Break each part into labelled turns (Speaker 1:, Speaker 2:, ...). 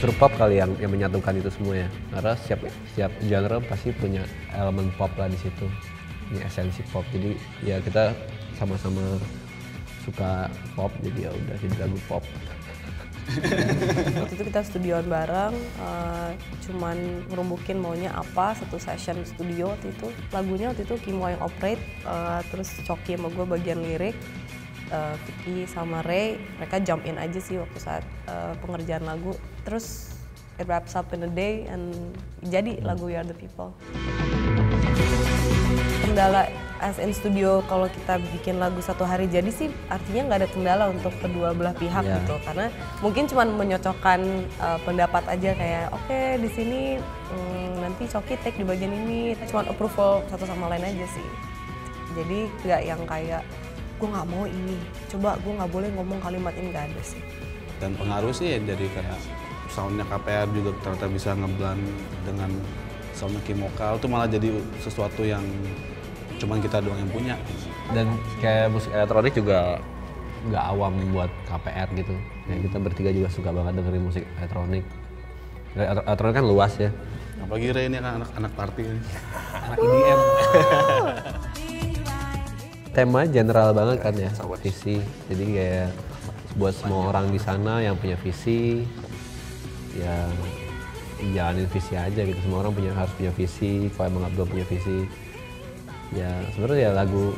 Speaker 1: unsur pop kali yang yang menyatukan itu semua ya. Karena setiap setiap genre pasti punya elemen pop lah di situ. Ini esensi pop. Jadi ya kita sama-sama suka pop jadi ya udah jadi lagu pop.
Speaker 2: Waktu itu kita studioan bareng uh, cuman ngerumbukin maunya apa satu session studio waktu itu. Lagunya waktu itu Kimo yang operate uh, terus Coki sama gue bagian lirik uh, Vicky sama Ray mereka jump in aja sih waktu saat uh, pengerjaan lagu. Terus it wraps up in a day and jadi lagu We Are The People. Kendala as in studio kalau kita bikin lagu satu hari jadi sih artinya nggak ada kendala untuk kedua belah pihak
Speaker 1: Yeah.
Speaker 2: gitu. Karena mungkin cuma menyocokkan uh, pendapat aja kayak oke di sini mm, nanti Coki take di bagian ini. Cuma approval satu sama lain aja sih. Jadi nggak yang kayak gue nggak mau ini. Coba gue nggak boleh ngomong kalimat ini nggak ada sih.
Speaker 3: Dan pengaruh sih ya jadi kayak soundnya KPR juga ternyata bisa ngeblend dengan soundnya Kimokal itu malah jadi sesuatu yang cuman kita doang yang punya.
Speaker 1: Dan kayak musik elektronik juga nggak awam buat KPR gitu. Kayak kita bertiga juga suka banget dengerin musik elektronik. Elektro- elektronik kan luas ya.
Speaker 3: Apalagi Ray ini kan anak-anak party. Ini
Speaker 1: anak EDM tema general banget kan ya visi. Jadi kayak buat semua orang di sana yang punya visi ya jalanin visi aja gitu. Semua orang punya harus punya visi kalau emang Abdul punya visi. Ya sebenarnya ya lagu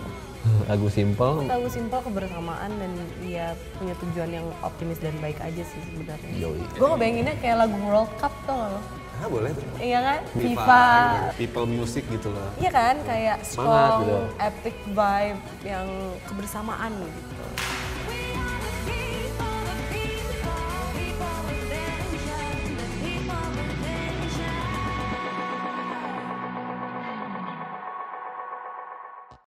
Speaker 1: lagu simple
Speaker 2: lagu simpel kebersamaan dan ya punya tujuan yang optimis dan baik aja sih sebenarnya. Gue ngebayanginnya kayak lagu World Cup tuh loh
Speaker 4: Ah boleh tuh.
Speaker 2: iya kan FIFA
Speaker 3: people music gitu loh
Speaker 2: Iya kan kayak
Speaker 1: Semangat
Speaker 2: strong,
Speaker 1: gitu.
Speaker 2: epic vibe yang kebersamaan gitu.